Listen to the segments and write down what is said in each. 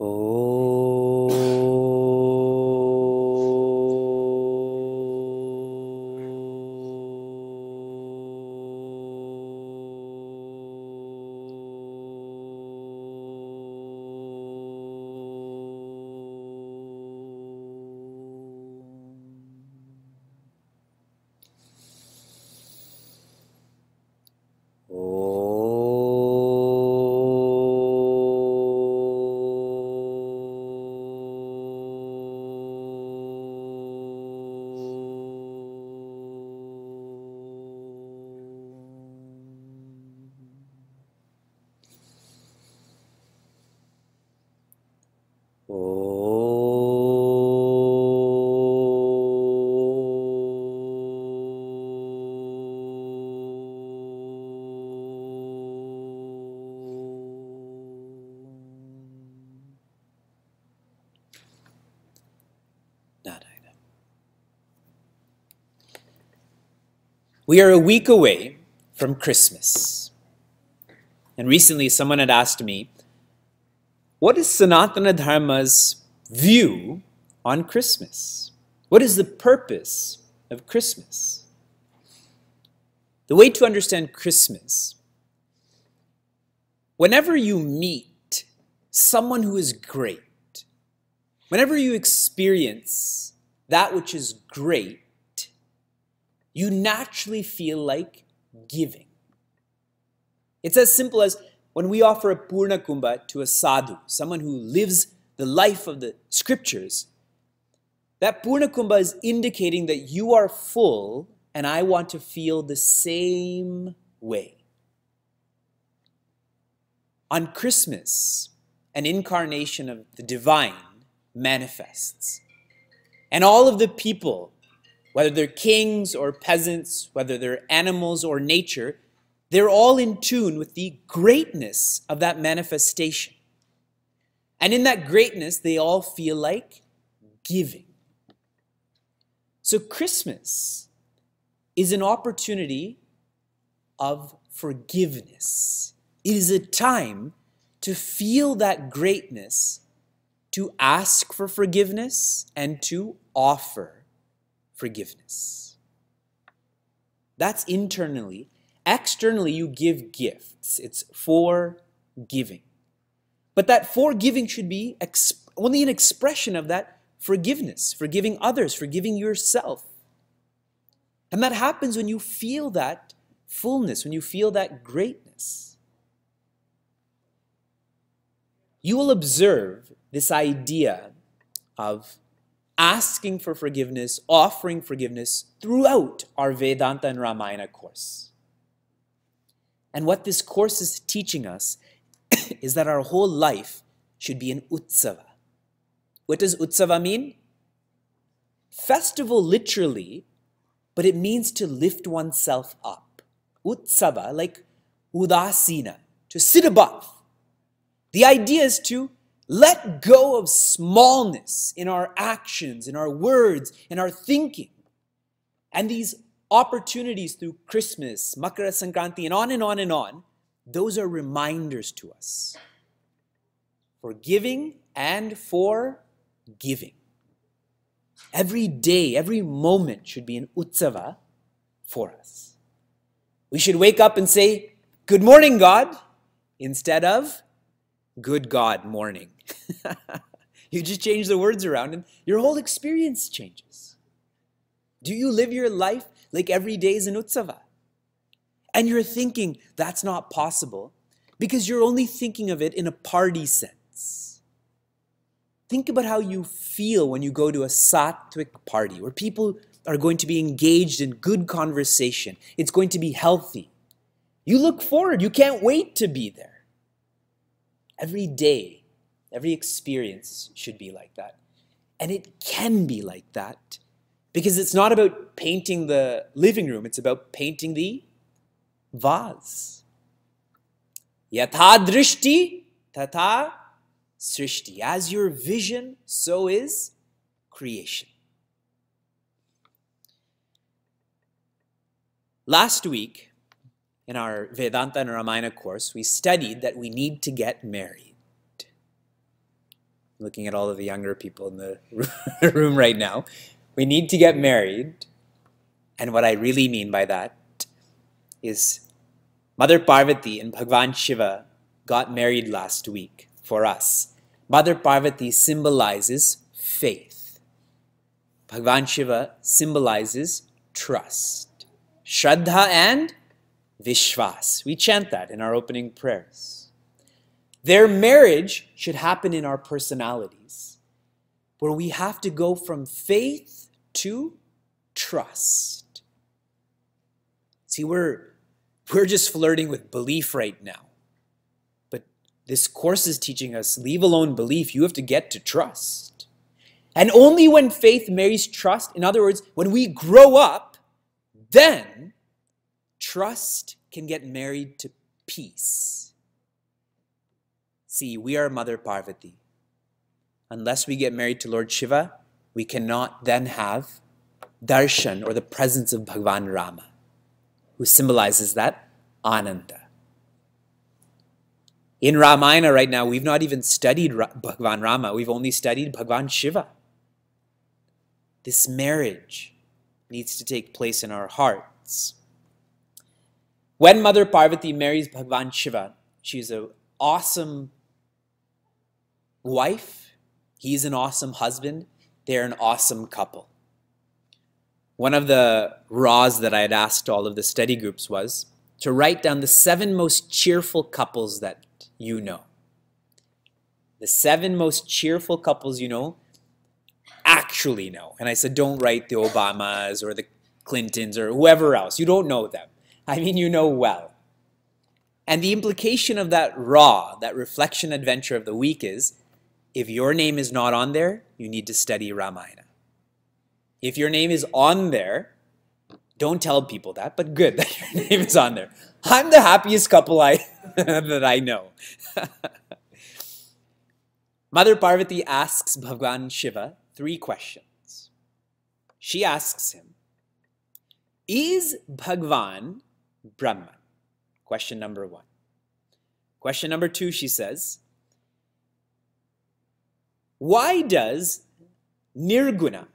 Narayana. We are a week away from Christmas. And recently, someone had asked me, What is Sanatana Dharma's view on Christmas? What is the purpose of Christmas? The way to understand Christmas, whenever you meet someone who is great, Whenever you experience that which is great, you naturally feel like giving. It's as simple as when we offer a Purna Kumbha to a sadhu, someone who lives the life of the scriptures, that Purna Kumbha is indicating that you are full and I want to feel the same way. On Christmas, an incarnation of the divine manifests. And all of the people, whether they're kings or peasants, whether they're animals or nature, they're all in tune with the greatness of that manifestation. And in that greatness, they all feel like giving. So, Christmas is an opportunity of forgiveness. It is a time to feel that greatness to ask for forgiveness and to offer forgiveness. That's internally. Externally, you give gifts. It's for giving. But that forgiving should be only an expression of that forgiveness, forgiving others, forgiving yourself. And that happens when you feel that fullness, when you feel that greatness. You will observe this idea of asking for forgiveness, offering forgiveness throughout our Vedanta and Ramayana course. And what this course is teaching us is that our whole life should be an utsava. What does utsava mean? Festival literally, but it means to lift oneself up. Utsava, like udasina, to sit above. The idea is to let go of smallness in our actions, in our words, in our thinking. And these opportunities through Christmas, Makara Sankranti, and on and on and on, those are reminders to us for giving and for giving. Every day, every moment should be an utsava for us. We should wake up and say, Good morning, God, instead of Good God morning. you just change the words around and your whole experience changes. Do you live your life like every day is an utsava? And you're thinking that's not possible because you're only thinking of it in a party sense. Think about how you feel when you go to a sattvic party where people are going to be engaged in good conversation. It's going to be healthy. You look forward, you can't wait to be there. Every day Every experience should be like that. And it can be like that because it's not about painting the living room, it's about painting the vase. Yatha drishti tata srishti. As your vision, so is creation. Last week, in our Vedanta and Ramayana course, we studied that we need to get married. Looking at all of the younger people in the room right now. We need to get married. And what I really mean by that is Mother Parvati and Bhagwan Shiva got married last week for us. Mother Parvati symbolizes faith. Bhagwan Shiva symbolizes trust. Shraddha and Vishwas. We chant that in our opening prayers. Their marriage should happen in our personalities, where we have to go from faith to trust. See, we're, we're just flirting with belief right now. But this course is teaching us leave alone belief, you have to get to trust. And only when faith marries trust, in other words, when we grow up, then trust can get married to peace. See, we are Mother Parvati. Unless we get married to Lord Shiva, we cannot then have darshan or the presence of Bhagavan Rama, who symbolizes that ananda. In Ramayana right now, we've not even studied Bhagavan Rama, we've only studied Bhagavan Shiva. This marriage needs to take place in our hearts. When Mother Parvati marries Bhagavan Shiva, she's an awesome wife, he's an awesome husband, they're an awesome couple. One of the raws that I had asked all of the study groups was to write down the seven most cheerful couples that you know. The seven most cheerful couples you know actually know. And I said, don't write the Obamas or the Clintons or whoever else. You don't know them. I mean, you know well. And the implication of that raw, that reflection adventure of the week is if your name is not on there, you need to study Ramayana. If your name is on there, don't tell people that, but good that your name is on there. I'm the happiest couple I that I know. Mother Parvati asks Bhagwan Shiva three questions. She asks him, Is Bhagwan Brahman? Question number one. Question number two, she says, Why does Nirguna,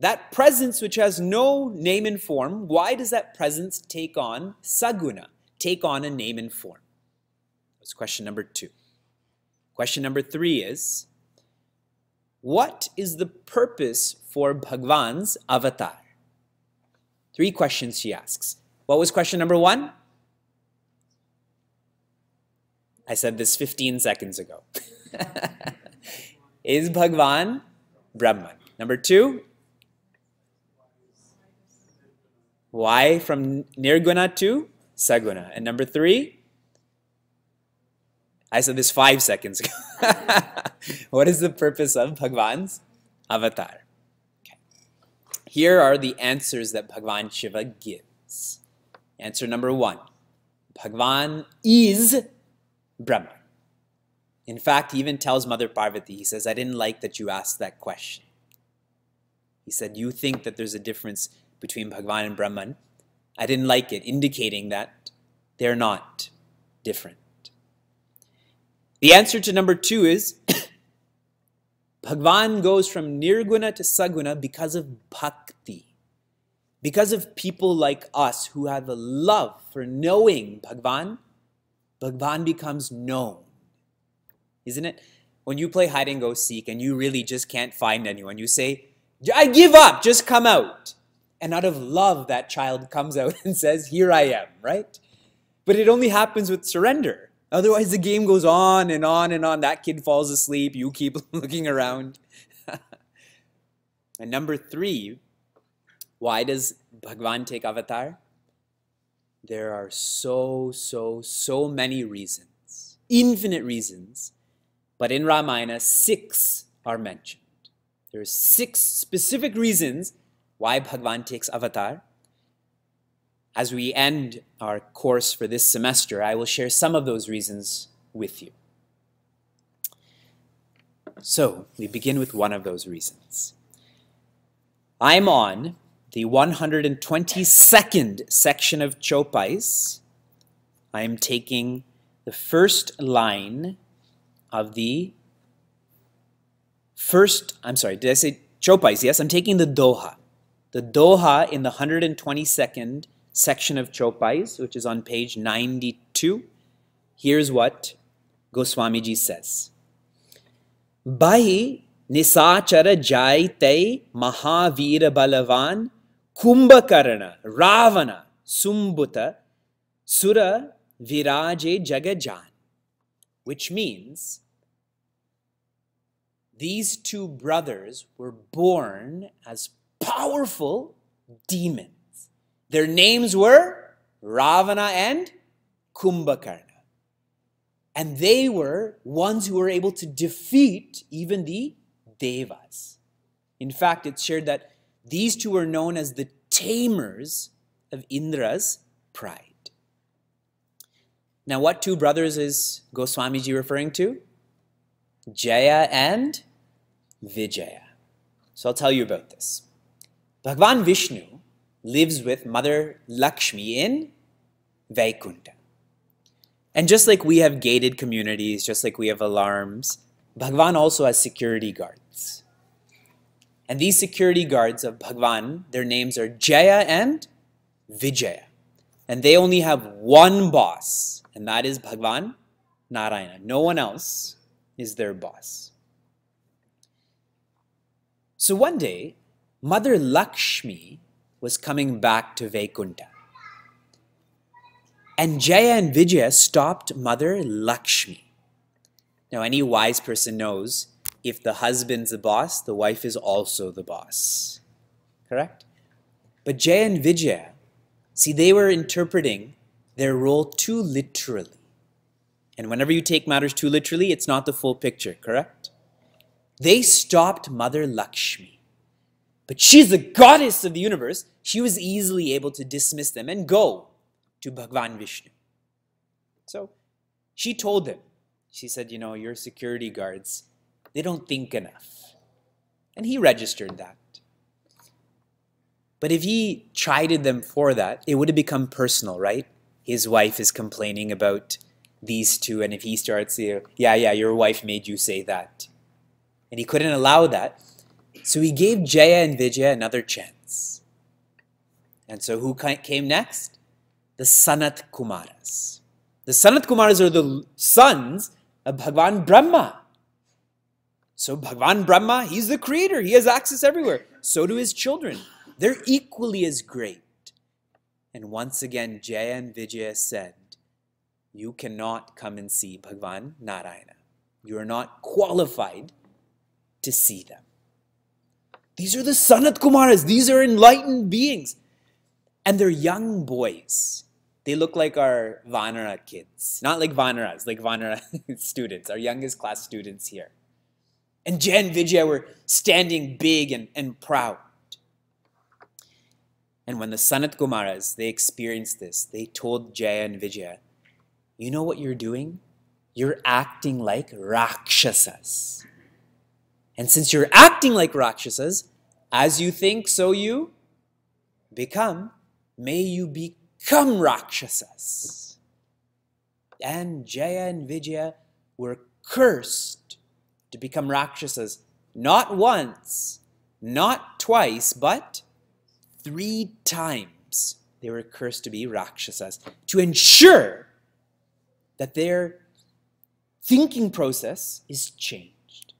that presence which has no name and form, why does that presence take on Saguna, take on a name and form? That's question number two. Question number three is, what is the purpose for Bhagwan's avatar? Three questions she asks. What was question number one? I said this 15 seconds ago. is Bhagwan Brahman? Number two, why from Nirguna to Saguna? And number three, I said this five seconds ago. what is the purpose of Bhagwan's avatar? Okay. Here are the answers that Bhagwan Shiva gives. Answer number one Bhagwan is Brahman. In fact, he even tells Mother Parvati, he says, I didn't like that you asked that question. He said, You think that there's a difference between Bhagwan and Brahman. I didn't like it, indicating that they're not different. The answer to number two is Bhagwan goes from Nirguna to Saguna because of bhakti. Because of people like us who have a love for knowing Bhagwan, Bhagwan becomes known. Isn't it? When you play hide and go seek and you really just can't find anyone, you say, I give up, just come out. And out of love, that child comes out and says, Here I am, right? But it only happens with surrender. Otherwise, the game goes on and on and on. That kid falls asleep. You keep looking around. and number three, why does Bhagwan take avatar? There are so, so, so many reasons, infinite reasons. But in Ramayana, six are mentioned. There are six specific reasons why Bhagwan takes avatar. As we end our course for this semester, I will share some of those reasons with you. So, we begin with one of those reasons. I'm on the 122nd section of Chopais. I am taking the first line of the first, I'm sorry, did I say Chopais? Yes, I'm taking the Doha. The Doha in the 122nd section of Chopais, which is on page 92. Here's what Goswamiji says. Bahi nisachara jaite mahavira balavan kumbhakarna ravana sumbuta sura viraje jagajan which means these two brothers were born as powerful demons. Their names were Ravana and Kumbhakarna. And they were ones who were able to defeat even the Devas. In fact, it's shared that these two were known as the tamers of Indra's pride. Now, what two brothers is Goswamiji referring to? Jaya and Vijaya. So I'll tell you about this. Bhagwan Vishnu lives with Mother Lakshmi in Vaikunta. And just like we have gated communities, just like we have alarms, Bhagwan also has security guards. And these security guards of Bhagwan, their names are Jaya and Vijaya. And they only have one boss, and that is Bhagwan Narayana. No one else is their boss. So one day, Mother Lakshmi was coming back to Vaikunta. And Jaya and Vijaya stopped Mother Lakshmi. Now, any wise person knows if the husband's the boss, the wife is also the boss. Correct? But Jaya and Vijaya, see, they were interpreting their role too literally. And whenever you take matters too literally, it's not the full picture, correct? They stopped Mother Lakshmi. But she's the goddess of the universe. She was easily able to dismiss them and go to Bhagwan Vishnu. So she told them, she said, You know, your security guards, they don't think enough. And he registered that. But if he chided them for that, it would have become personal, right? his wife is complaining about these two, and if he starts, yeah, yeah, your wife made you say that. And he couldn't allow that. So he gave Jaya and Vijaya another chance. And so who came next? The Sanat Kumaras. The Sanat Kumaras are the sons of Bhagwan Brahma. So Bhagwan Brahma, he's the creator. He has access everywhere. So do his children. They're equally as great. And once again, Jaya and Vijaya said, You cannot come and see Bhagwan Narayana. You are not qualified to see them. These are the Sanat Kumaras. These are enlightened beings. And they're young boys. They look like our Vanara kids. Not like Vanaras, like Vanara students, our youngest class students here. And Jaya and Vijaya were standing big and, and proud. And when the Sanat Kumaras, they experienced this, they told Jaya and Vijaya, you know what you're doing? You're acting like Rakshasas. And since you're acting like Rakshasas, as you think, so you become. May you become Rakshasas. And Jaya and Vijaya were cursed to become Rakshasas not once, not twice, but three times they were cursed to be Rakshasas to ensure that their thinking process is changed.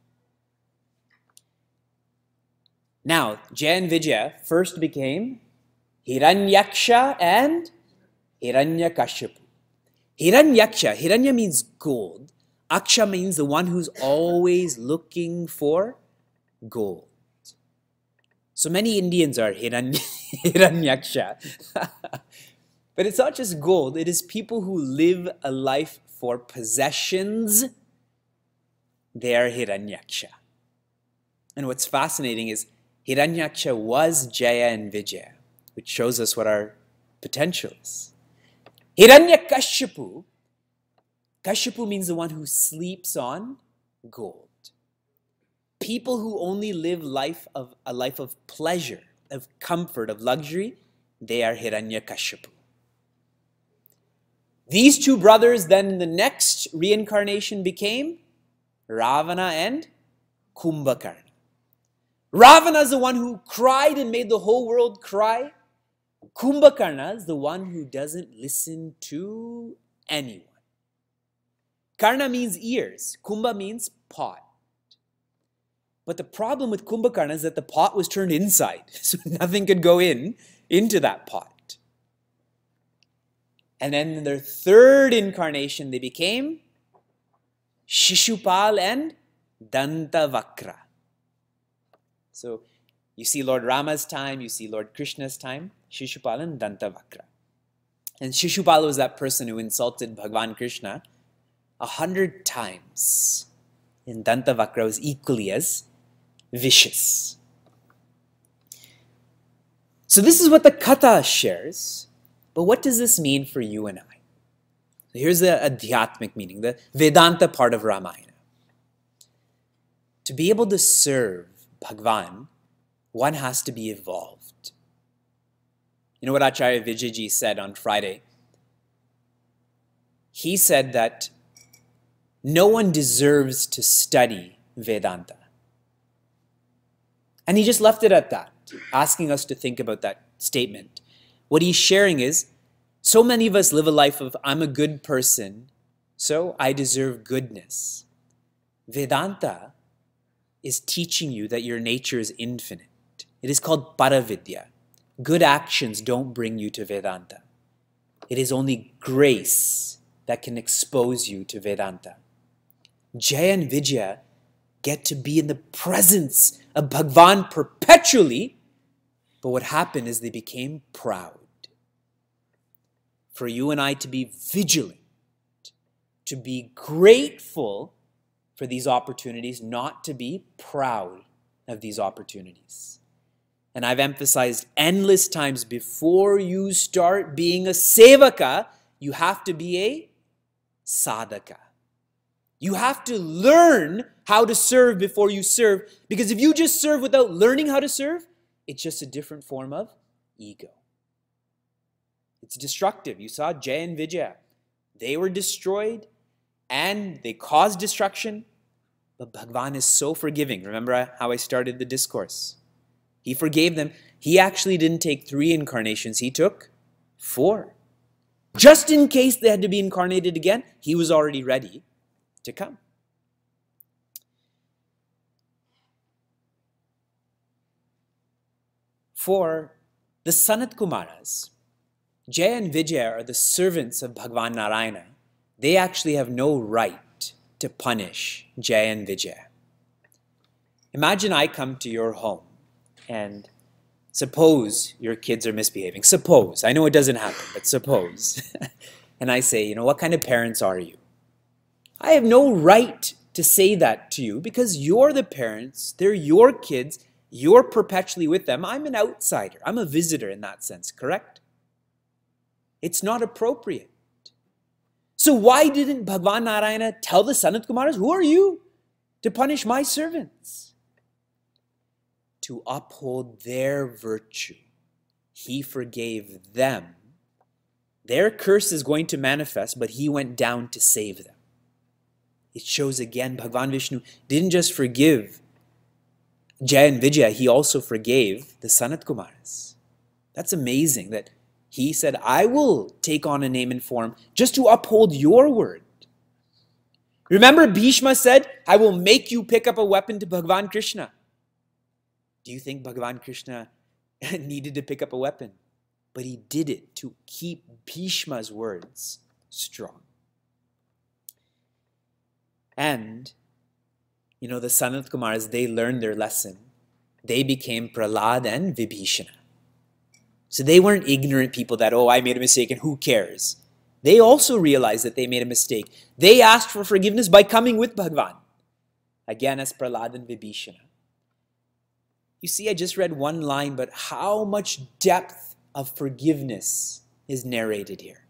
Now, and Vijaya first became Hiranyaksha and Hiranyakashipu. Hiranyaksha, Hiranya means gold. Aksha means the one who's always looking for gold. So many Indians are Hirany- Hiranyaksha. but it's not just gold, it is people who live a life for possessions. They are Hiranyaksha. And what's fascinating is Hiranyaksha was Jaya and Vijaya, which shows us what our potential is. Hiranyakashipu, Kashipu means the one who sleeps on gold people who only live life of a life of pleasure, of comfort, of luxury, they are Hiranyakashipu. These two brothers then in the next reincarnation became Ravana and Kumbhakarna. Ravana is the one who cried and made the whole world cry. Kumbhakarna is the one who doesn't listen to anyone. Karna means ears, Kumbha means pot. But the problem with Kumbhakarna is that the pot was turned inside, so nothing could go in into that pot. And then in their third incarnation, they became Shishupal and Dantavakra. So you see Lord Rama's time, you see Lord Krishna's time, Shishupal and Dantavakra. And Shishupal was that person who insulted Bhagwan Krishna a hundred times. And Dantavakra was equally as vicious. So this is what the Katha shares. But what does this mean for you and I? Here's the Adhyatmic meaning, the Vedanta part of Ramayana. To be able to serve Bhagwan, one has to be evolved. You know what Acharya Vijayji said on Friday? He said that no one deserves to study Vedanta. And he just left it at that, asking us to think about that statement. What he's sharing is so many of us live a life of, I'm a good person, so I deserve goodness. Vedanta is teaching you that your nature is infinite. It is called Paravidya. Good actions don't bring you to Vedanta. It is only grace that can expose you to Vedanta. Jaya and Vijaya get to be in the presence of Bhagwan perpetually, but what happened is they became proud. For you and I to be vigilant, to be grateful for these opportunities, not to be proud of these opportunities. And I've emphasized endless times before you start being a sevaka, you have to be a sadaka. You have to learn how to serve before you serve. Because if you just serve without learning how to serve, it's just a different form of ego. It's destructive. You saw Jay and Vijaya. They were destroyed and they caused destruction. But Bhagwan is so forgiving. Remember how I started the discourse? He forgave them. He actually didn't take three incarnations, he took four. Just in case they had to be incarnated again, he was already ready to come. For the Sanat Kumaras, Jay and Vijay are the servants of Bhagwan Narayana. They actually have no right to punish Jay and Vijay. Imagine I come to your home and suppose your kids are misbehaving. Suppose. I know it doesn't happen, but suppose. and I say, you know, what kind of parents are you? I have no right to say that to you because you're the parents, they're your kids, you're perpetually with them. I'm an outsider, I'm a visitor in that sense, correct? It's not appropriate. So, why didn't Bhagwan Narayana tell the Sanat Kumaras, Who are you to punish my servants? To uphold their virtue. He forgave them. Their curse is going to manifest, but he went down to save them. It shows again Bhagavan Vishnu didn't just forgive Jay and Vijaya, he also forgave the Sanat Kumars. That's amazing that he said, I will take on a name and form just to uphold your word. Remember, Bhishma said, I will make you pick up a weapon to Bhagavan Krishna. Do you think Bhagavan Krishna needed to pick up a weapon? But he did it to keep Bhishma's words strong. And, you know, the Sanat Kumars, they learned their lesson. They became Prahlad and Vibhishana. So they weren't ignorant people that, oh, I made a mistake and who cares? They also realized that they made a mistake. They asked for forgiveness by coming with Bhagwan. Again, as Prahlad and Vibhishana. You see, I just read one line, but how much depth of forgiveness is narrated here?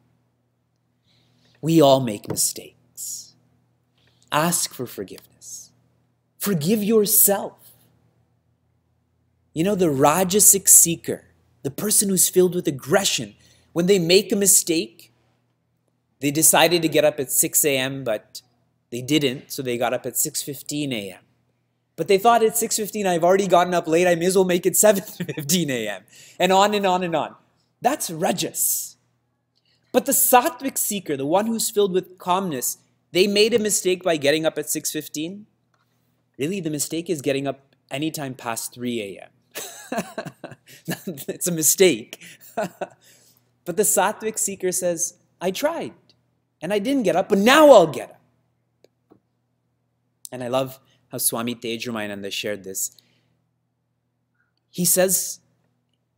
We all make mistakes. Ask for forgiveness. Forgive yourself. You know, the Rajasic seeker, the person who's filled with aggression, when they make a mistake, they decided to get up at 6 a.m., but they didn't, so they got up at 6.15 a.m. But they thought at 6.15, I've already gotten up late, I may as well make it 7.15 a.m. And on and on and on. That's rajas. But the sattvic seeker, the one who's filled with calmness, they made a mistake by getting up at 6.15. Really, the mistake is getting up anytime past 3 a.m. it's a mistake. but the sattvic seeker says, I tried and I didn't get up, but now I'll get up. And I love how Swami Tejomayananda shared this. He says,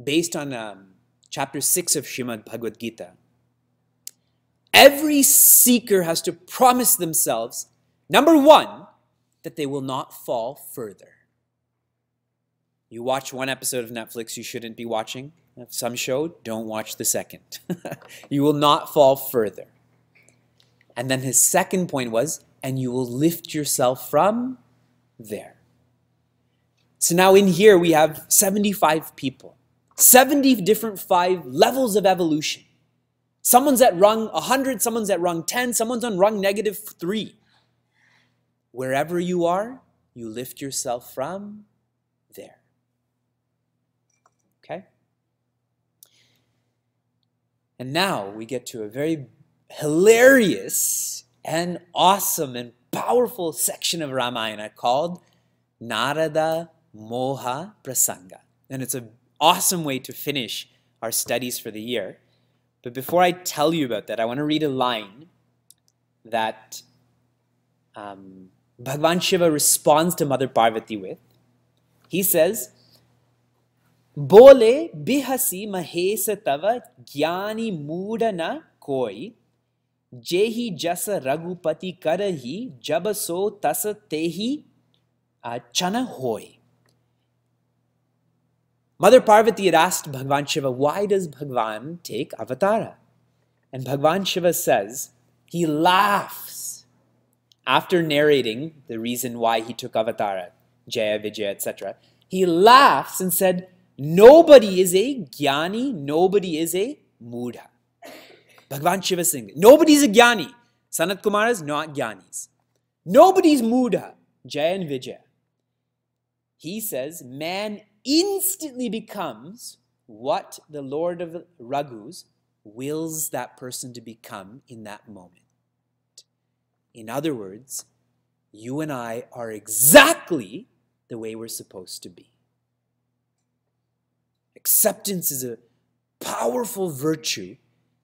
based on um, chapter 6 of Shrimad Bhagavad Gita, every seeker has to promise themselves, number one, that they will not fall further. You watch one episode of Netflix you shouldn't be watching, some show, don't watch the second. you will not fall further. And then his second point was, and you will lift yourself from there. So now in here we have 75 people, 70 different five levels of evolution. Someone's at rung 100, someone's at rung 10, someone's on rung negative 3. Wherever you are, you lift yourself from there. Okay? And now we get to a very hilarious and awesome and powerful section of Ramayana called Narada Moha Prasanga. And it's an awesome way to finish our studies for the year. But before I tell you about that, I want to read a line that um, Bhagavan Shiva responds to Mother Parvati with. He says, Bole bihasi mahesa tava jnani muda na koi जेहि जस रघुपति करही जब सो तस तेहि chana hoy. Mother Parvati had asked Bhagavan Shiva, why does Bhagavan take avatara? And Bhagavan Shiva says, he laughs after narrating the reason why he took avatara, Jaya, Vijaya, etc. He laughs and said, nobody is a jnani, nobody is a mudha. Bhagavan Shiva Singh. Nobody's a Gyani. Sanat Kumar is not Gyanis. Nobody's Mudha. Jaya and Vijaya. He says man instantly becomes what the Lord of Raghus wills that person to become in that moment. In other words, you and I are exactly the way we're supposed to be. Acceptance is a powerful virtue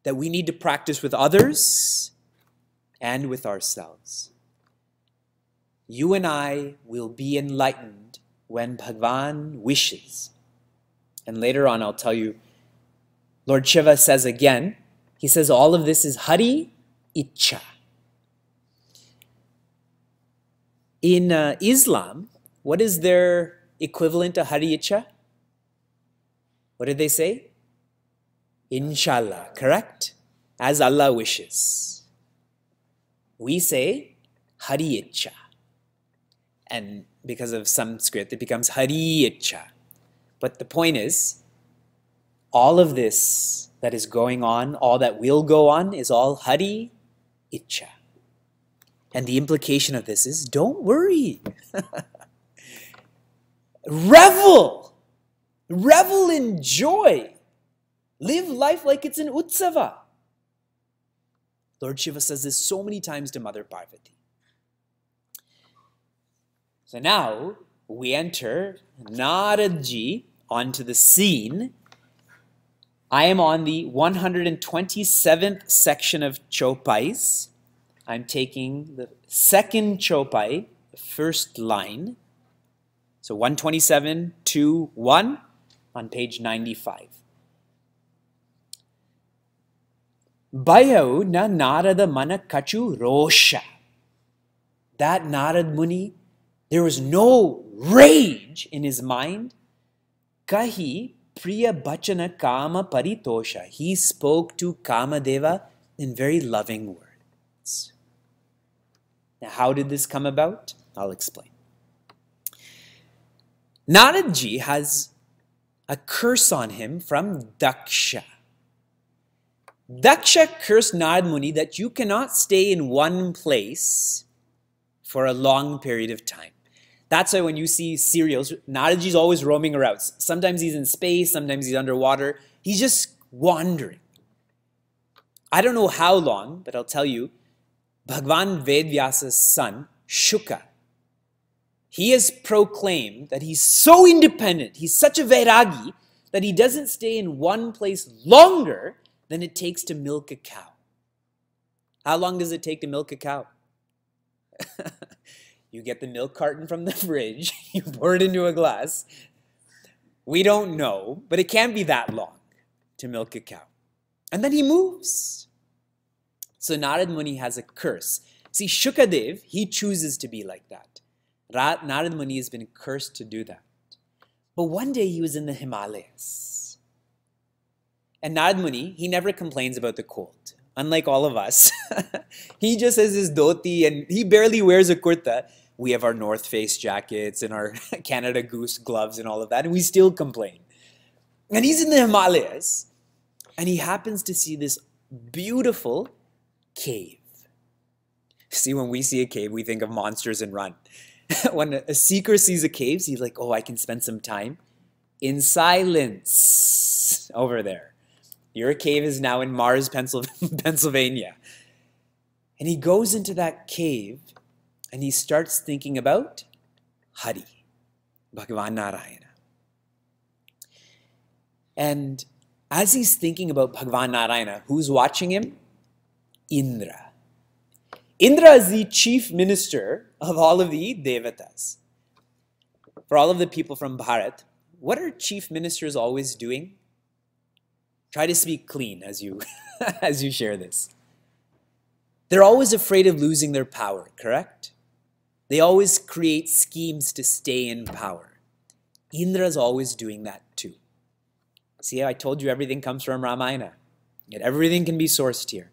that we need to practice with others and with ourselves. You and I will be enlightened when Bhagavan wishes. And later on, I'll tell you, Lord Shiva says again, he says all of this is Hari Icha. In uh, Islam, what is their equivalent to Hari Icha? What did they say? Inshallah, correct? As Allah wishes. We say Hari. And because of Sanskrit, it becomes Hari. But the point is, all of this that is going on, all that will go on, is all Hari Icha. And the implication of this is don't worry. Revel. Revel in joy. Live life like it's an utsava. Lord Shiva says this so many times to Mother Parvati. So now we enter Naradji onto the scene. I am on the 127th section of Chopais. I'm taking the second Chopai, the first line. So 127, 2, 1 on page 95. Bayau na Narada mana kachu rosha. That Narad Muni, there was no rage in his mind. Kahi priya bachana kama paritosha. He spoke to Kamadeva in very loving words. Now, how did this come about? I'll explain. Naradji has a curse on him from Daksha. Daksha cursed Narad Muni that you cannot stay in one place for a long period of time. That's why when you see serials, Naraji's always roaming around. Sometimes he's in space, sometimes he's underwater. He's just wandering. I don't know how long, but I'll tell you, Bhagwan Vedvyasa's son, Shuka, he has proclaimed that he's so independent, he's such a Vairagi, that he doesn't stay in one place longer than it takes to milk a cow. How long does it take to milk a cow? you get the milk carton from the fridge, you pour it into a glass. We don't know, but it can't be that long to milk a cow. And then he moves. So Narad Muni has a curse. See, Shukadev, he chooses to be like that. Narad Muni has been cursed to do that. But one day he was in the Himalayas. And Narad Muni, he never complains about the cold. Unlike all of us, he just has his dhoti and he barely wears a kurta. We have our North Face jackets and our Canada Goose gloves and all of that, and we still complain. And he's in the Himalayas, and he happens to see this beautiful cave. See, when we see a cave, we think of monsters and run. when a seeker sees a cave, he's like, oh, I can spend some time in silence over there. Your cave is now in Mars, Pennsylvania. And he goes into that cave and he starts thinking about Hari, Bhagavan Narayana. And as he's thinking about Bhagavan Narayana, who's watching him? Indra. Indra is the chief minister of all of the devatas. For all of the people from Bharat, what are chief ministers always doing? Try to speak clean as you as you share this. They're always afraid of losing their power, correct? They always create schemes to stay in power. Indra is always doing that too. See, I told you everything comes from Ramayana. Yet everything can be sourced here.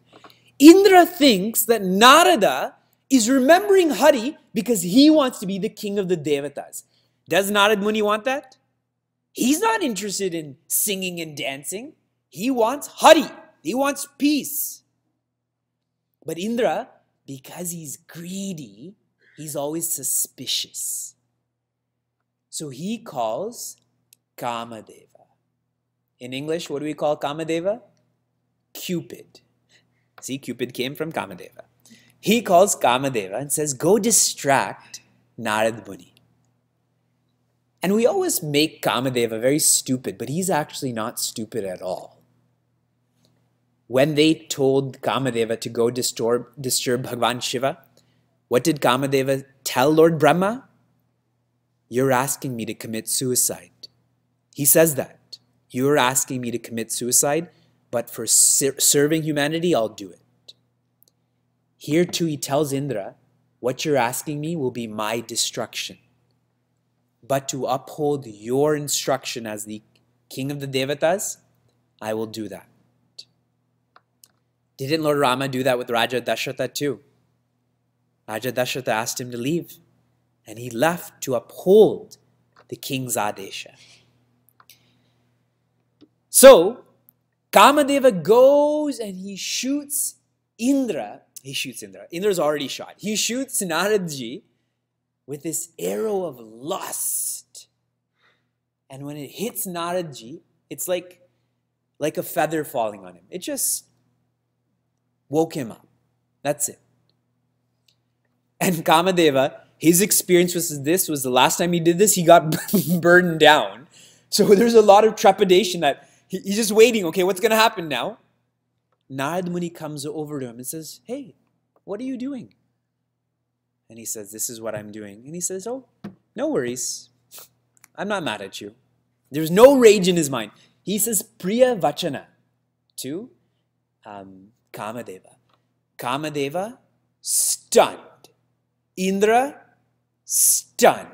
Indra thinks that Narada is remembering Hari because he wants to be the king of the Devatas. Does Narad Muni want that? He's not interested in singing and dancing. He wants Hari. He wants peace. But Indra, because he's greedy, he's always suspicious. So he calls Kamadeva. In English, what do we call Kamadeva? Cupid. Cupid came from Kamadeva. He calls Kamadeva and says, Go distract Narad Muni. And we always make Kamadeva very stupid, but he's actually not stupid at all. When they told Kamadeva to go disturb, disturb Bhagavan Shiva, what did Kamadeva tell Lord Brahma? You're asking me to commit suicide. He says that. You're asking me to commit suicide but for ser- serving humanity, I'll do it. Here too, he tells Indra, What you're asking me will be my destruction. But to uphold your instruction as the king of the Devatas, I will do that. Didn't Lord Rama do that with Raja Dasharatha too? Raja Dasharatha asked him to leave, and he left to uphold the king's adesha. So, Kamadeva goes and he shoots Indra. He shoots Indra. Indra's already shot. He shoots Naradji with this arrow of lust. And when it hits Naradji, it's like, like a feather falling on him. It just woke him up. That's it. And Kamadeva, his experience was this was the last time he did this, he got burned down. So there's a lot of trepidation that he's just waiting. Okay, what's going to happen now? Narad Muni comes over to him and says, Hey, what are you doing? And he says, This is what I'm doing. And he says, Oh, no worries. I'm not mad at you. There's no rage in his mind. He says, Priya Vachana to um, Kamadeva. Kamadeva, stunned. Indra, stunned.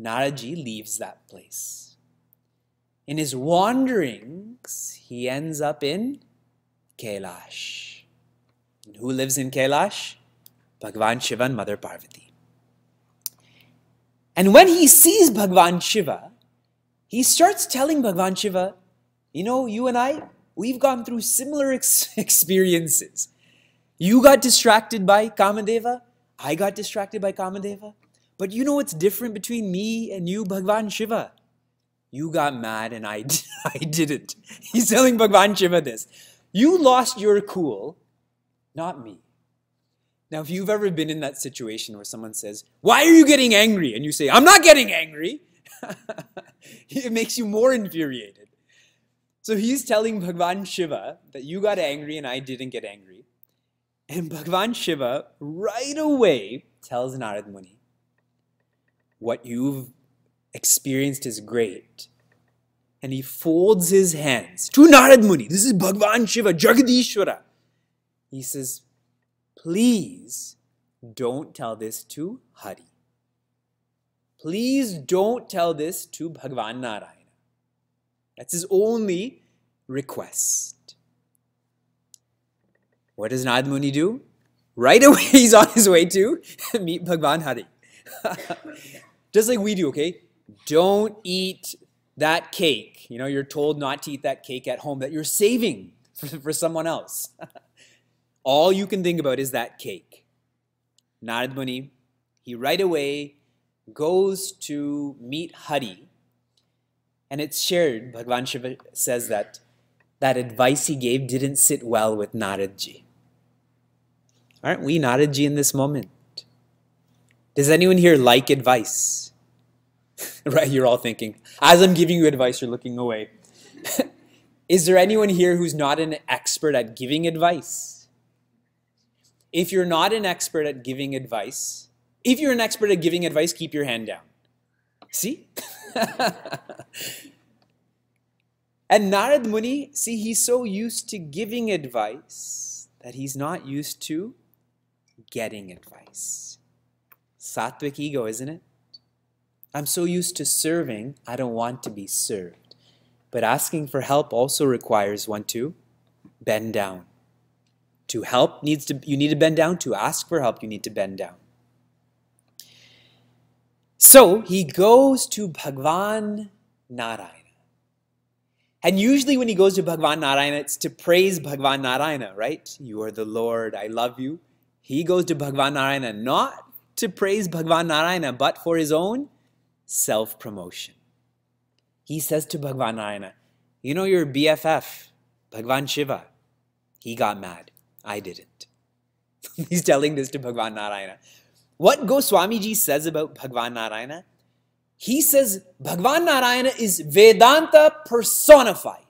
Naraji leaves that place. In his wanderings, he ends up in Kailash. And who lives in Kailash? Bhagavan Shiva and Mother Parvati. And when he sees Bhagavan Shiva, he starts telling Bhagavan Shiva, you know, you and I, we've gone through similar ex- experiences. You got distracted by Kamadeva. I got distracted by Kamadeva. But you know what's different between me and you, Bhagwan Shiva? You got mad and I, I didn't. He's telling Bhagwan Shiva this. You lost your cool, not me. Now, if you've ever been in that situation where someone says, Why are you getting angry? And you say, I'm not getting angry, it makes you more infuriated. So he's telling Bhagwan Shiva that you got angry and I didn't get angry. And Bhagwan Shiva right away tells Narad Muni, What you've experienced is great. And he folds his hands to Narad Muni. This is Bhagwan Shiva, Jagadishwara. He says, Please don't tell this to Hari. Please don't tell this to Bhagwan Narayana. That's his only request. What does Narad Muni do? Right away, he's on his way to meet Bhagwan Hari. Just like we do, okay? Don't eat that cake. You know, you're told not to eat that cake at home that you're saving for, for someone else. All you can think about is that cake. Narad Muni, he right away goes to meet Hari. And it's shared, Bhagwan Shiva says that that advice he gave didn't sit well with Naradji. Aren't we Naradji in this moment? Does anyone here like advice? right, you're all thinking. As I'm giving you advice, you're looking away. Is there anyone here who's not an expert at giving advice? If you're not an expert at giving advice, if you're an expert at giving advice, keep your hand down. See? and Narad Muni, see, he's so used to giving advice that he's not used to getting advice. Sattvic ego, isn't it? I'm so used to serving, I don't want to be served. But asking for help also requires one to bend down. To help needs to you need to bend down. To ask for help, you need to bend down. So he goes to Bhagwan Narayana. And usually when he goes to Bhagwan Narayana, it's to praise Bhagwan Narayana, right? You are the Lord, I love you. He goes to Bhagwan Narayana not to praise Bhagwan Narayana, but for his own self promotion. He says to Bhagwan Narayana, You know your BFF, Bhagwan Shiva. He got mad. I didn't. He's telling this to Bhagwan Narayana. What Goswamiji says about Bhagwan Narayana, he says Bhagwan Narayana is Vedanta personified.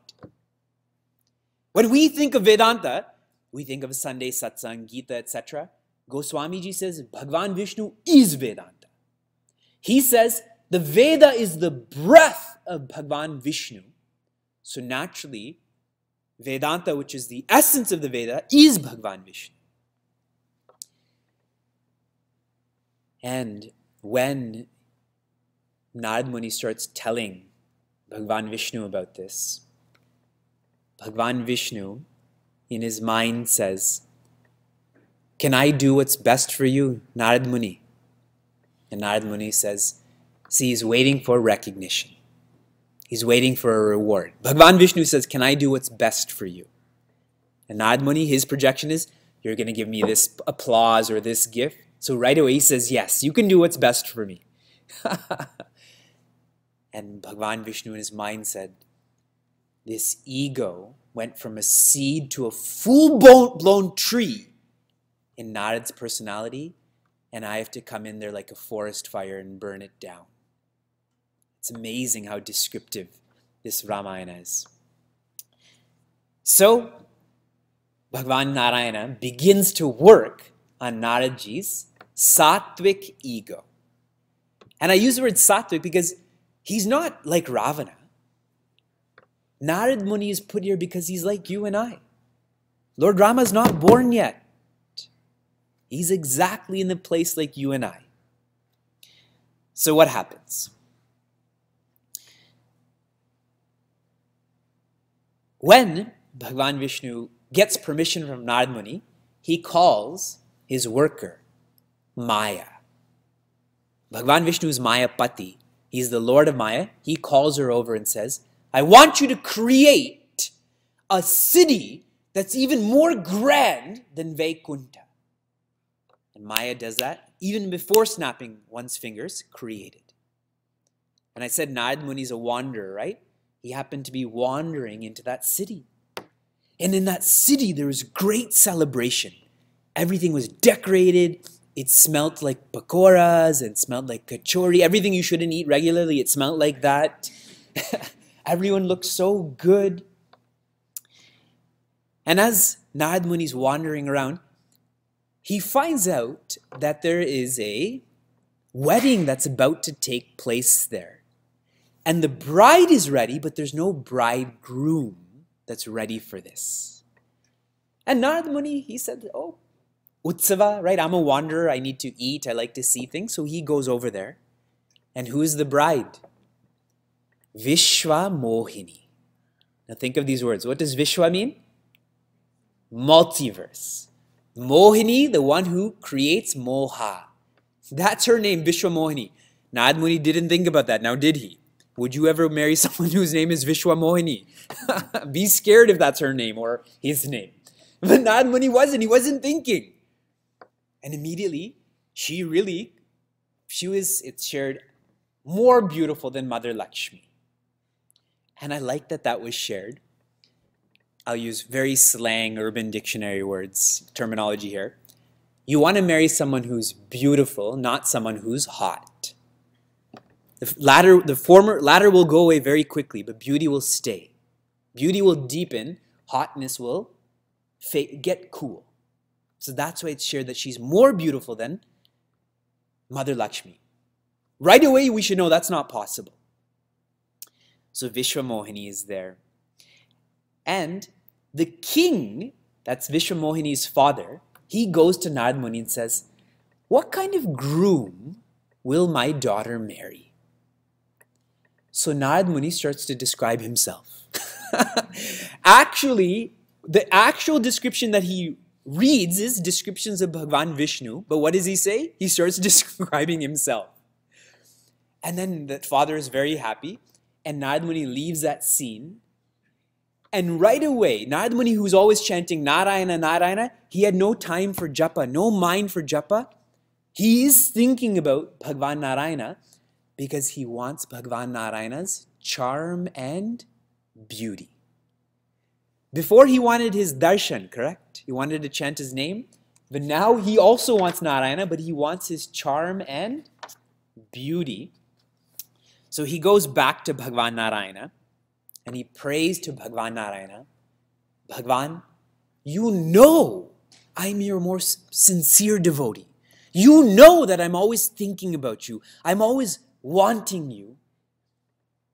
When we think of Vedanta, we think of Sunday Satsang, Gita, etc. Goswamiji says Bhagwan Vishnu is Vedanta. He says the Veda is the breath of Bhagwan Vishnu. So naturally, Vedanta, which is the essence of the Veda, is Bhagwan Vishnu. And when Narad Muni starts telling Bhagwan Vishnu about this, Bhagwan Vishnu in his mind says, Can I do what's best for you, Narad Muni? And Narad Muni says, See, he's waiting for recognition. He's waiting for a reward. Bhagwan Vishnu says, Can I do what's best for you? And Narad his projection is, You're going to give me this applause or this gift. So right away he says, Yes, you can do what's best for me. and Bhagwan Vishnu in his mind said, This ego went from a seed to a full blown tree in Narad's personality, and I have to come in there like a forest fire and burn it down. It's amazing how descriptive this Ramayana is. So, Bhagavan Narayana begins to work on Naradji's sattvic ego. And I use the word sattvic because he's not like Ravana. Narad Muni is put here because he's like you and I. Lord Rama is not born yet. He's exactly in the place like you and I. So what happens? When Bhagavan Vishnu gets permission from Narad Muni, he calls his worker Maya. Bhagavan Vishnu is Maya Pati. He's the Lord of Maya. He calls her over and says, I want you to create a city that's even more grand than Vaikunta. And Maya does that. even before snapping one's fingers, created. And I said Narad is a wanderer, right? He happened to be wandering into that city. And in that city, there was great celebration. Everything was decorated. It smelled like pakoras and smelled like kachori. Everything you shouldn't eat regularly, it smelled like that. Everyone looked so good. And as Narad Muni's wandering around, he finds out that there is a wedding that's about to take place there. And the bride is ready, but there's no bridegroom that's ready for this. And Narad Muni, he said, Oh, Utsava, right? I'm a wanderer. I need to eat. I like to see things. So he goes over there. And who is the bride? Vishwa Mohini. Now think of these words. What does Vishwa mean? Multiverse. Mohini, the one who creates Moha. That's her name, Vishwa Mohini. Narad Muni didn't think about that. Now, did he? Would you ever marry someone whose name is Vishwamohini? Be scared if that's her name or his name. But Narad Muni wasn't. He wasn't thinking. And immediately, she really, she was, it's shared, more beautiful than Mother Lakshmi. And I like that that was shared. I'll use very slang urban dictionary words, terminology here. You want to marry someone who's beautiful, not someone who's hot. The latter, the former, latter will go away very quickly, but beauty will stay. Beauty will deepen, hotness will get cool. So that's why it's shared that she's more beautiful than Mother Lakshmi. Right away, we should know that's not possible. So Vishwamohini is there. And the king, that's Vishwamohini's father, he goes to Narad Muni and says, What kind of groom will my daughter marry? So Narad Muni starts to describe himself. Actually, the actual description that he reads is descriptions of Bhagavan Vishnu, but what does he say? He starts describing himself. And then the father is very happy, and Narad Muni leaves that scene. And right away, Narad Muni, who's always chanting Narayana, Narayana, he had no time for japa, no mind for japa. He is thinking about Bhagavan Narayana because he wants Bhagavan Narayana's charm and beauty. Before he wanted his darshan, correct? He wanted to chant his name. But now he also wants Narayana, but he wants his charm and beauty. So he goes back to Bhagavan Narayana and he prays to Bhagavan Narayana Bhagavan, you know I'm your most sincere devotee. You know that I'm always thinking about you. I'm always wanting you.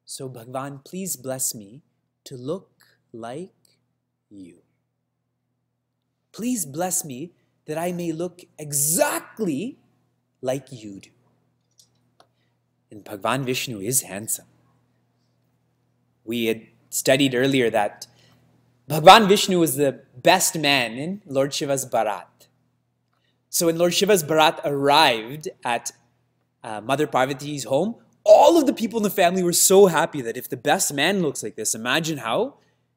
So, Bhagavan, please bless me to look like you. Please bless me that I may look exactly like you do. And Bhagavan Vishnu is handsome. We had studied earlier that Bhagavan Vishnu was the best man in Lord Shiva's baraat. So when Lord Shiva's baraat arrived at uh, Mother Parvati's home, all of the people in the family were so happy that if the best man looks like this, imagine how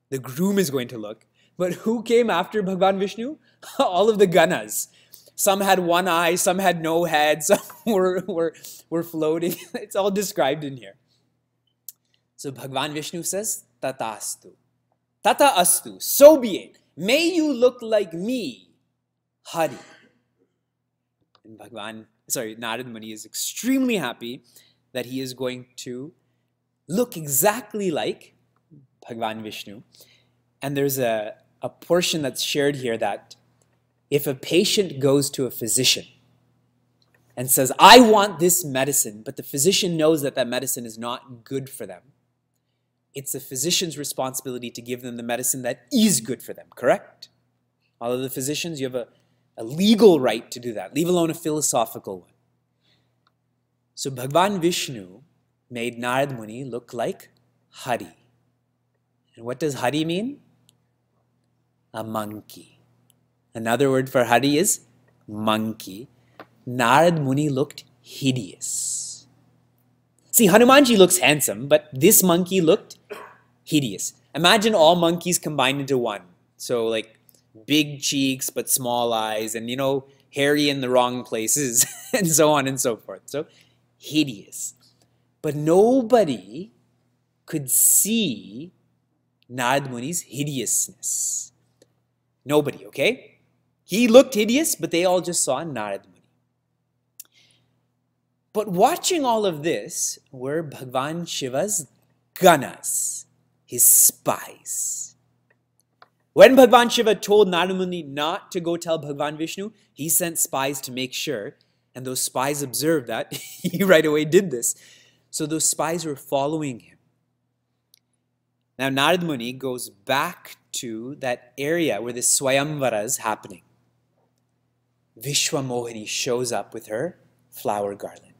the groom is going to look. But who came after Bhagavan Vishnu? all of the Ganas. Some had one eye, some had no head, some were, were, were floating. it's all described in here. So Bhagavan Vishnu says, Tatastu. Tata astu. So be it. May you look like me, Hari. And Bhagavan, sorry, Narad Muni is extremely happy that he is going to look exactly like Bhagavan Vishnu. And there's a, a portion that's shared here that if a patient goes to a physician and says, I want this medicine, but the physician knows that that medicine is not good for them, it's the physician's responsibility to give them the medicine that is good for them, correct? All of the physicians, you have a, a legal right to do that, leave alone a philosophical one. So Bhagavan Vishnu made Narad Muni look like Hari. And what does Hari mean? A monkey. Another word for Hari is monkey. Narad Muni looked hideous. See, Hanumanji looks handsome, but this monkey looked hideous. Imagine all monkeys combined into one. So, like, big cheeks but small eyes, and you know, hairy in the wrong places, and so on and so forth. So hideous. But nobody could see Narad Muni's hideousness. Nobody, okay? He looked hideous, but they all just saw Narad Muni. But watching all of this were Bhagwan Shiva's ganas, his spies. When Bhagwan Shiva told Narad Muni not to go tell Bhagwan Vishnu, he sent spies to make sure, and those spies observed that he right away did this. So those spies were following him. Now Narad Muni goes back to that area where the Swayamvara is happening. Vishwamohini shows up with her flower garland.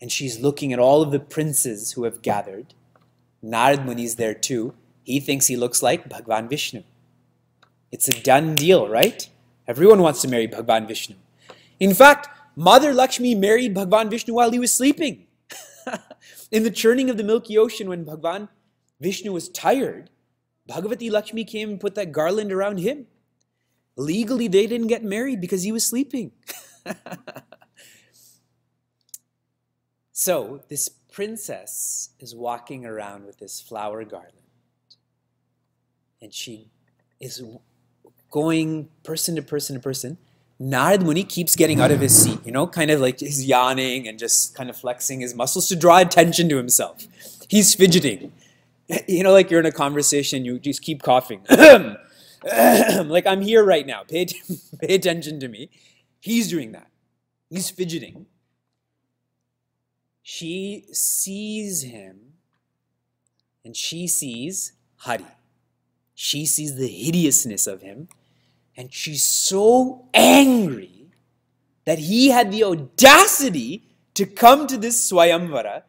And she's looking at all of the princes who have gathered. Narad Muni is there too. He thinks he looks like Bhagwan Vishnu. It's a done deal, right? Everyone wants to marry Bhagwan Vishnu. In fact, Mother Lakshmi married Bhagwan Vishnu while he was sleeping. In the churning of the Milky Ocean, when Bhagwan Vishnu was tired, Bhagavati Lakshmi came and put that garland around him. Legally, they didn't get married because he was sleeping. so, this princess is walking around with this flower garland. And she is going person to person to person. Narad Muni keeps getting out of his seat, you know, kind of like he's yawning and just kind of flexing his muscles to draw attention to himself. He's fidgeting. You know, like you're in a conversation, you just keep coughing. like I'm here right now. Pay, pay attention to me. He's doing that. He's fidgeting. She sees him and she sees Hari. She sees the hideousness of him and she's so angry that he had the audacity to come to this Swayamvara.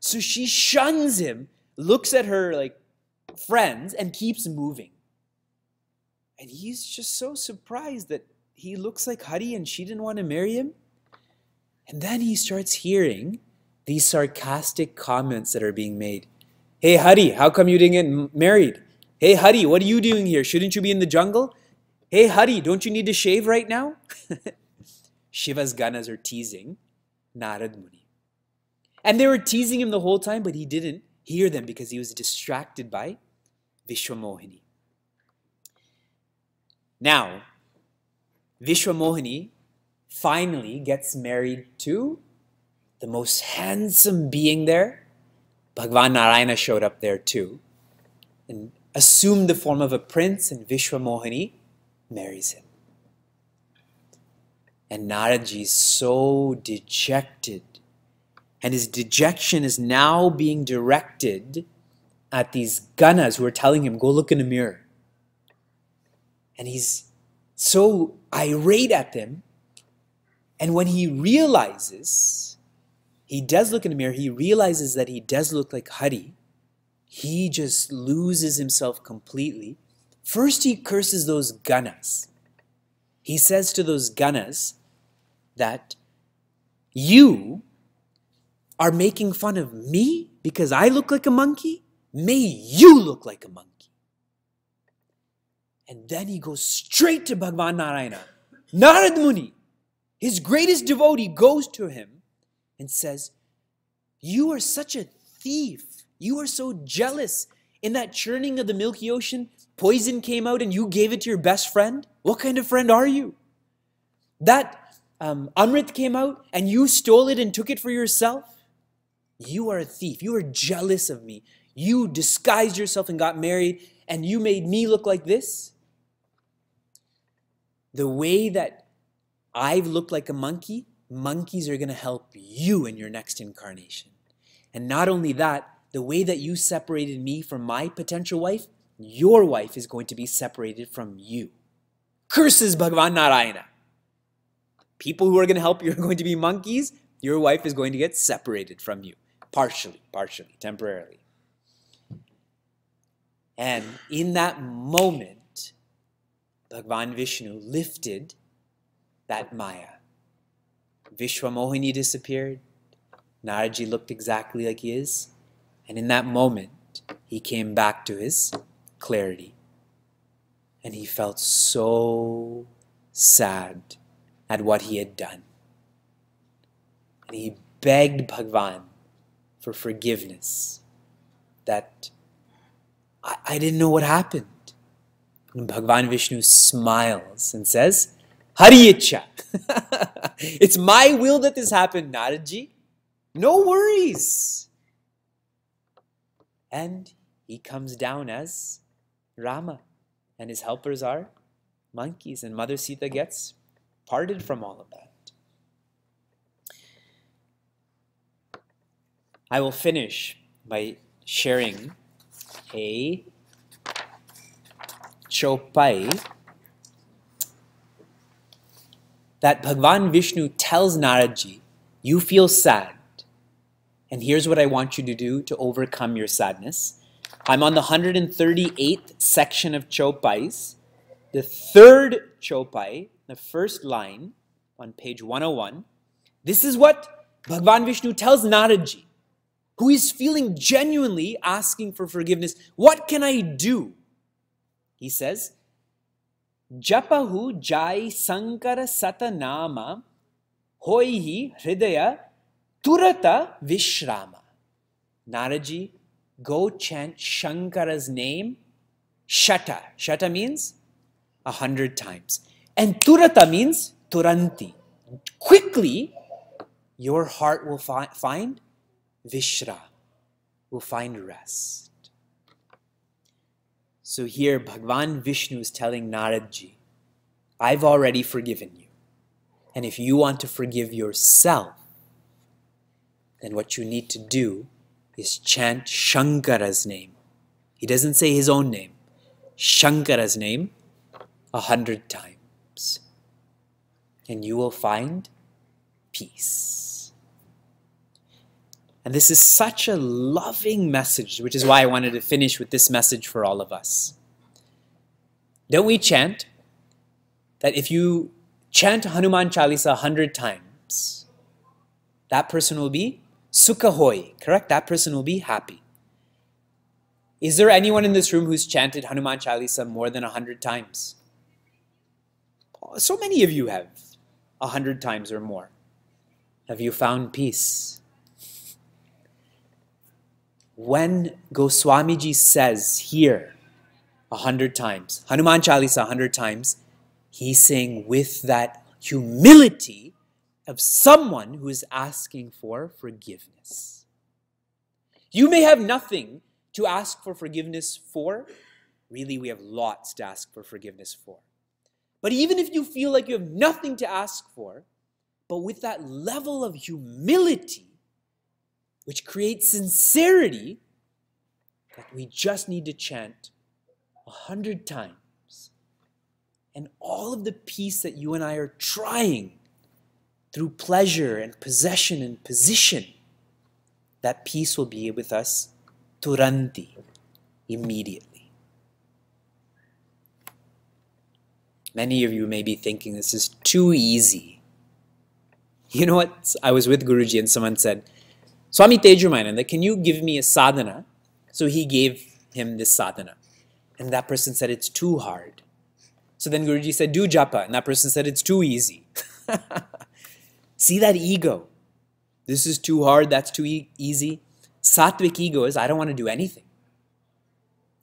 So she shuns him looks at her like friends and keeps moving. And he's just so surprised that he looks like Hari and she didn't want to marry him. And then he starts hearing these sarcastic comments that are being made. Hey, Hari, how come you didn't get married? Hey, Hari, what are you doing here? Shouldn't you be in the jungle? Hey, Hari, don't you need to shave right now? Shiva's ganas are teasing Narad Muni. And they were teasing him the whole time, but he didn't hear them because he was distracted by Vishwamohini. Now, Vishwamohini finally gets married to the most handsome being there. Bhagwan Narayana showed up there too and assumed the form of a prince, and Vishwamohini marries him. And Naradji is so dejected and his dejection is now being directed at these ganas who are telling him, go look in the mirror. And he's so irate at them. And when he realizes, he does look in the mirror, he realizes that he does look like Hari. He just loses himself completely. First, he curses those ganas. He says to those ganas that you are making fun of me because I look like a monkey? May you look like a monkey. And then he goes straight to Bhagwan Narayana. Narad Muni, his greatest devotee, goes to him and says, You are such a thief. You are so jealous. In that churning of the Milky Ocean, poison came out and you gave it to your best friend? What kind of friend are you? That um, Amrit came out and you stole it and took it for yourself? You are a thief. You are jealous of me. You disguised yourself and got married, and you made me look like this. The way that I've looked like a monkey, monkeys are going to help you in your next incarnation. And not only that, the way that you separated me from my potential wife, your wife is going to be separated from you. Curses Bhagavan Narayana. People who are going to help you are going to be monkeys. Your wife is going to get separated from you partially, partially, temporarily. And in that moment, Bhagwan Vishnu lifted that Maya. Vishwamohini disappeared. Naradji looked exactly like he is. And in that moment, he came back to his clarity. And he felt so sad at what he had done. And he begged Bhagwan for forgiveness that I, I didn't know what happened. And Bhagwan Vishnu smiles and says, Hari it's my will that this happened, Naradji. No worries. And he comes down as Rama, and his helpers are monkeys, and Mother Sita gets parted from all of that. I will finish by sharing a chopai that Bhagwan Vishnu tells Naradji, you feel sad. And here's what I want you to do to overcome your sadness. I'm on the 138th section of Chopais. The third Chopai, the first line on page 101. This is what Bhagwan Vishnu tells Naradji, who is feeling genuinely asking for forgiveness. What can I do? He says, Japahu jai sankara satanama hoihi hridaya turata vishrama. Naradji, go chant Shankara's name, Shata. Shata means a hundred times. And Turata means Turanti. Quickly, your heart will fi- find Vishra, will find rest. So here, Bhagwan Vishnu is telling Naradji, I've already forgiven you. And if you want to forgive yourself, then what you need to do is chant Shankara's name. He doesn't say his own name, Shankara's name a hundred times. And you will find peace. And this is such a loving message, which is why I wanted to finish with this message for all of us. Don't we chant that if you chant Hanuman Chalisa a hundred times, that person will be sukhahoy, correct? That person will be happy. Is there anyone in this room who's chanted Hanuman Chalisa more than a hundred times? So many of you have a hundred times or more. Have you found peace? when Goswamiji says here a hundred times, Hanuman Chalisa a hundred times, he's saying with that humility of someone who is asking for forgiveness. You may have nothing to ask for forgiveness for. Really, we have lots to ask for forgiveness for. But even if you feel like you have nothing to ask for, but with that level of humility, which creates sincerity that we just need to chant a hundred times. And all of the peace that you and I are trying through pleasure and possession and position, that peace will be with us turanti, immediately. Many of you may be thinking this is too easy. You know what? I was with Guruji and someone said, Swami Tejomayananda, can you give me a sadhana? So he gave him this sadhana. And that person said, it's too hard. So then Guruji said, do japa. And that person said, it's too easy. See that ego. This is too hard, that's too e- easy. Sattvic ego is, I don't want to do anything.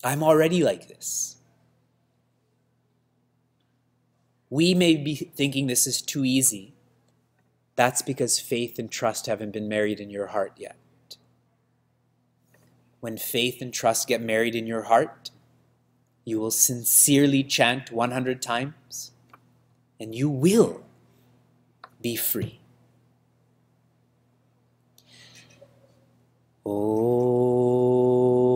I'm already like this. We may be thinking this is too easy, that's because faith and trust haven't been married in your heart yet. When faith and trust get married in your heart, you will sincerely chant 100 times and you will be free. O